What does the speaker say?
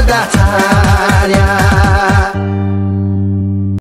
دعتان يا